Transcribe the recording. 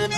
Thank